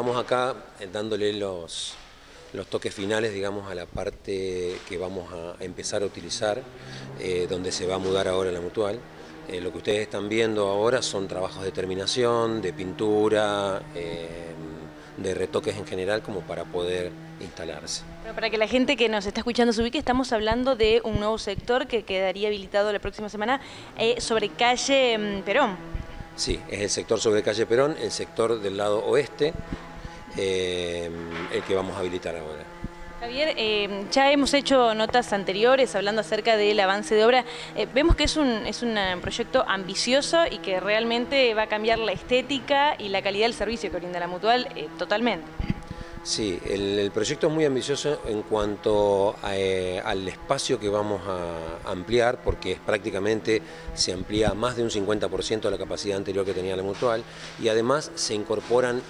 Estamos acá eh, dándole los, los toques finales, digamos, a la parte que vamos a empezar a utilizar, eh, donde se va a mudar ahora la mutual. Eh, lo que ustedes están viendo ahora son trabajos de terminación, de pintura, de retoques en general, como para poder instalarse. para que la gente que nos está escuchando se ubique, estamos hablando de un nuevo sector que quedaría habilitado la próxima semana sobre calle mm, Perón. Sí, es el sector sobre calle Perón, el sector del lado oeste, eh, el que vamos a habilitar ahora. Javier, eh, ya hemos hecho notas anteriores hablando acerca del avance de obra. Eh, vemos que es un, es un proyecto ambicioso y que realmente va a cambiar la estética y la calidad del servicio que brinda la Mutual totalmente. Sí, el, proyecto es muy ambicioso en cuanto al espacio que vamos a ampliar, porque prácticamente se amplía más de un 50% de la capacidad anterior que tenía la mutual, y además se incorporan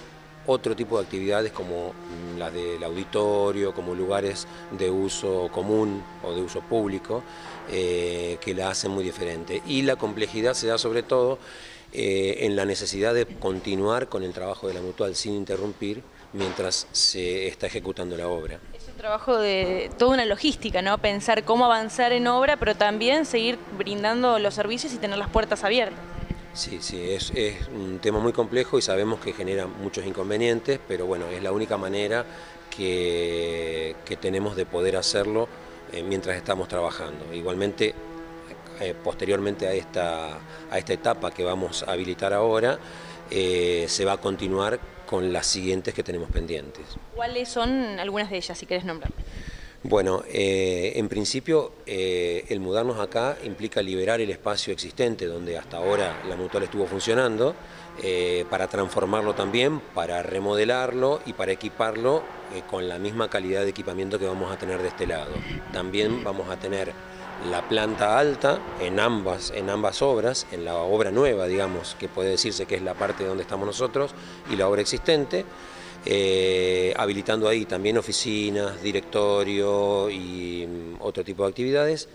otro tipo de actividades como las del auditorio, como lugares de uso común o de uso público, eh, que la hacen muy diferente. Y la complejidad se da sobre todo eh, en la necesidad de continuar con el trabajo de la mutual sin interrumpir, mientras se está ejecutando la obra. Es un trabajo de toda una logística, ¿no? Pensar cómo avanzar en obra, pero también seguir brindando los servicios y tener las puertas abiertas. Sí, sí, es, un tema muy complejo y sabemos que genera muchos inconvenientes, pero bueno, es la única manera que, tenemos de poder hacerlo eh, mientras estamos trabajando. Igualmente, eh, posteriormente a esta, a esta etapa que vamos a habilitar ahora, eh, se va a continuar con las siguientes que tenemos pendientes. ¿Cuáles son algunas de ellas, si quieres nombrar? Bueno, eh, en principio eh, el mudarnos acá implica liberar el espacio existente donde hasta ahora la mutual estuvo funcionando, eh, para transformarlo también, para remodelarlo y para equiparlo con la misma calidad de equipamiento que vamos a tener de este lado. También vamos a tener la planta alta en ambas, en ambas obras, en la obra nueva, digamos, que puede decirse que es la parte donde estamos nosotros, y la obra existente, eh, habilitando ahí también oficinas, directorio y mm, otro tipo de actividades,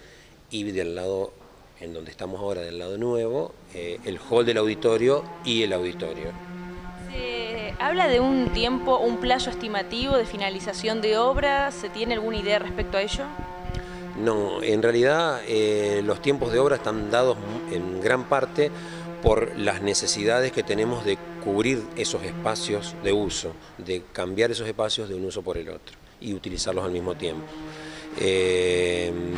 y del lado en donde estamos ahora, del lado nuevo, eh, el hall del auditorio y el auditorio. ¿Se habla de un tiempo, un plazo estimativo de finalización de obra? ¿Se tiene alguna idea respecto a ello? No, en realidad eh, los tiempos de obra están dados en gran parte por las necesidades que tenemos de cubrir esos espacios de uso, de cambiar esos espacios de un uso por el otro y utilizarlos al mismo tiempo. Eh,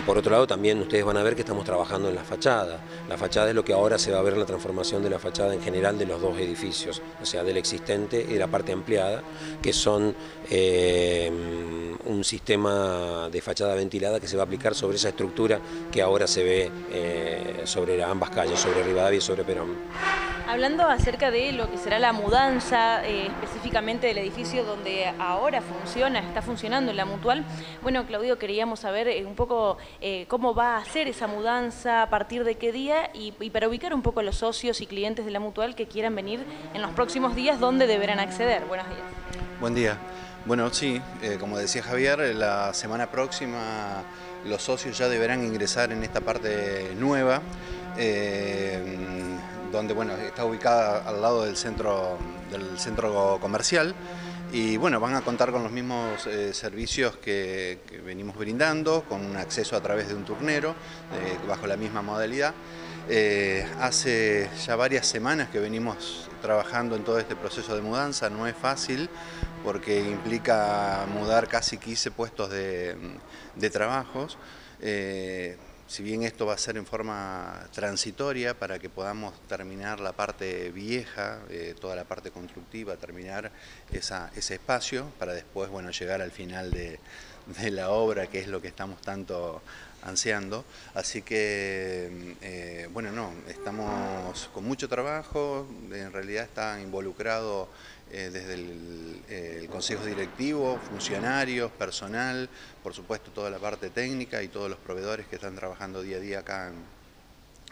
por otro lado, también ustedes van a ver que estamos trabajando en la fachada. La fachada es lo que ahora se va a ver la transformación de la fachada en general de los dos edificios, o sea, del existente y de la parte ampliada, que son eh, un sistema de fachada ventilada que se va a aplicar sobre esa estructura que ahora se ve eh, sobre ambas calles, sobre Rivadavia y sobre Perón. Hablando acerca de lo que será la mudanza eh, específicamente del edificio donde ahora funciona, está funcionando la mutual, bueno Claudio, queríamos saber eh, un poco cómo va a ser esa mudanza, a partir de qué día y, y, para ubicar un poco a los socios y clientes de la mutual que quieran venir en los próximos días, ¿dónde deberán acceder? Buenos días. Buen día. Bueno, sí, eh, como decía Javier, la semana próxima los socios ya deberán ingresar en esta parte nueva, eh, donde bueno, está ubicada al lado del centro, del centro comercial y bueno, van a contar con los mismos eh, servicios que, venimos brindando, con un acceso a través de un turnero, bajo la misma modalidad. hace ya varias semanas que venimos trabajando en todo este proceso de mudanza, no es fácil, porque implica mudar casi 15 puestos de, trabajos. Si bien esto va a ser en forma transitoria para que podamos terminar la parte vieja, eh, toda la parte constructiva, terminar ese espacio para después bueno, llegar al final de, la obra, que es lo que estamos tanto ansiando. Así que, eh, bueno, no, estamos con mucho trabajo, en realidad está involucrado eh, desde eh, el, consejo directivo, funcionarios, personal, por supuesto toda la parte técnica y todos los proveedores que están trabajando día a día acá en,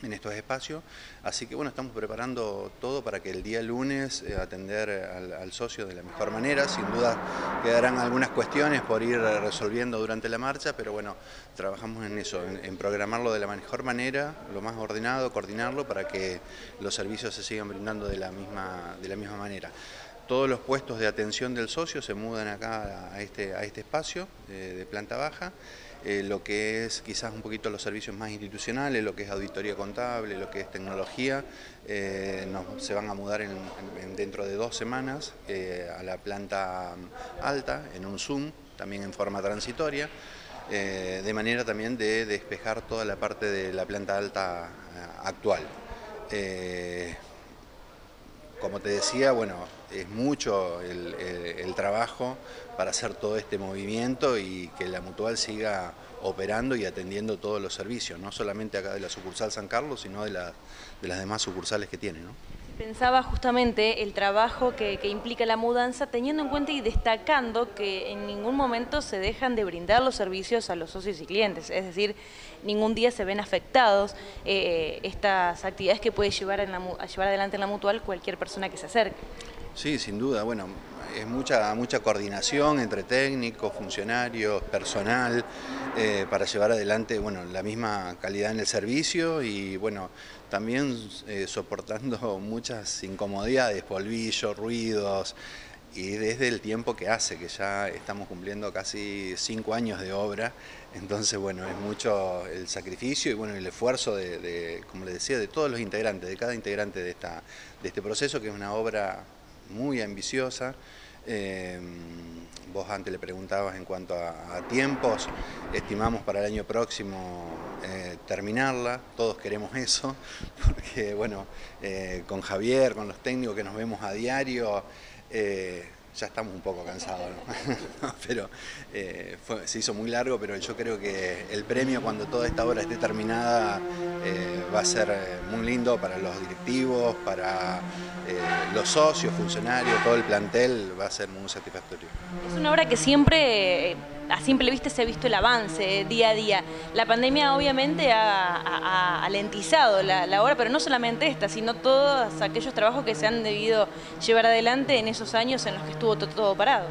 estos espacios. Así que bueno, estamos preparando todo para que el día lunes eh, atender al, socio de la mejor manera. Sin duda quedarán algunas cuestiones por ir resolviendo durante la marcha, pero bueno, trabajamos en eso, en programarlo de la mejor manera, lo más ordenado, coordinarlo para que los servicios se sigan brindando de la misma, de la misma manera. Todos los puestos de atención del socio se mudan acá a este, a este espacio eh, de planta baja. Eh, lo que es quizás un poquito los servicios más institucionales, lo que es auditoría contable, lo que es tecnología, eh, se van a mudar dentro de dos semanas a la planta alta, en un Zoom, también en forma transitoria, de manera también de despejar toda la parte de la planta alta actual como te decía, bueno, es mucho el, trabajo para hacer todo este movimiento y que la Mutual siga operando y atendiendo todos los servicios, no solamente acá de la sucursal San Carlos, sino de, de las demás sucursales que tiene. ¿no? Pensaba justamente el trabajo que, implica la mudanza, teniendo en cuenta y destacando que en ningún momento se dejan de brindar los servicios a los socios y clientes, es decir, ningún día se ven afectados eh, estas actividades que puede llevar, en la, llevar adelante en la mutual cualquier persona que se acerque. Sí, sin duda, bueno, es mucha, mucha coordinación entre técnicos, funcionarios, personal, eh, para llevar adelante bueno, la misma calidad en el servicio y bueno, también eh, soportando muchas incomodidades, polvillos, ruidos, y desde el tiempo que hace, que ya estamos cumpliendo casi cinco años de obra, entonces bueno, es mucho el sacrificio y bueno, el esfuerzo de, como le decía, de todos los integrantes, de cada integrante de, esta, de este proceso, que es una obra muy ambiciosa, eh, vos antes le preguntabas en cuanto a, tiempos, estimamos para el año próximo eh, terminarla, todos queremos eso, porque bueno, eh, con Javier, con los técnicos que nos vemos a diario, ya estamos un poco cansados, pero eh, se hizo muy largo, pero yo creo que el premio cuando toda esta obra esté terminada eh, va a ser eh, muy lindo para los directivos, para los socios, funcionarios, todo el plantel, va a ser muy satisfactorio. Es una obra que siempre a simple vista se ha visto el avance día a día. La pandemia obviamente ha, alentizado la, la, obra, pero no solamente esta, sino todos aquellos trabajos que se han debido llevar adelante en esos años en los que estuvo todo, parado.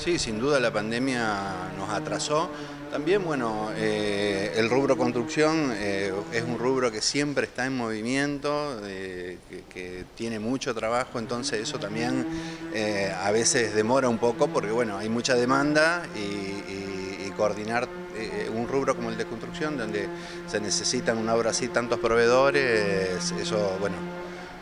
Sí, sin duda la pandemia nos atrasó. También, bueno, eh, el rubro construcción eh, es un rubro que siempre está en movimiento, eh, que, tiene mucho trabajo, entonces eso también a veces demora un poco porque, bueno, hay mucha demanda y, coordinar un rubro como el de construcción, donde se necesitan una obra así tantos proveedores, eso, bueno,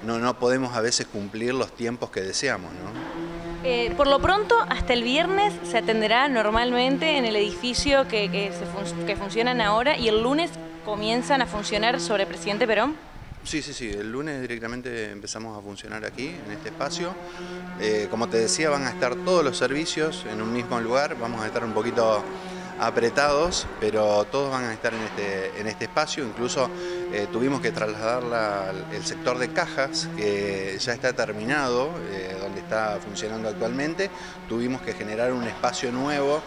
no, no podemos a veces cumplir los tiempos que deseamos, ¿no? Eh, por lo pronto, hasta el viernes se atenderá normalmente en el edificio que, que, funcionan ahora y el lunes comienzan a funcionar sobre Presidente Perón. Sí, sí, sí, el lunes directamente empezamos a funcionar aquí, en este espacio. Eh, como te decía, van a estar todos los servicios en un mismo lugar, vamos a estar un poquito apretados, pero todos van a estar en este, en este espacio, incluso eh, tuvimos que trasladar el sector de cajas, que ya está terminado, está funcionando actualmente, tuvimos que generar un espacio nuevo,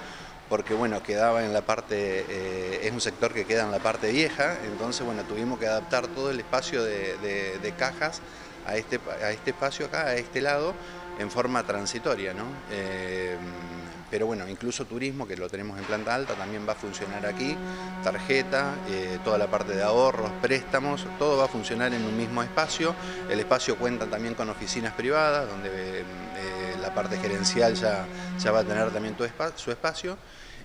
porque bueno, quedaba en la parte, eh, es un sector que queda en la parte vieja, entonces bueno, tuvimos que adaptar todo el espacio de, cajas a este, a este espacio acá, a este lado, en forma transitoria, ¿no? Pero bueno, incluso turismo, que lo tenemos en planta alta, también va a funcionar aquí, tarjeta, eh, toda la parte de ahorros, préstamos, todo va a funcionar en un mismo espacio. El espacio cuenta también con oficinas privadas, donde eh, la parte gerencial ya, va a tener también su espacio.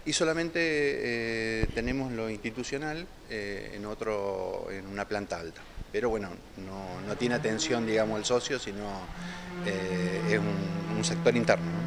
Y solamente eh, tenemos lo institucional en, otro, en una planta alta. Pero bueno, no, tiene atención, digamos, el socio, sino es un, sector interno.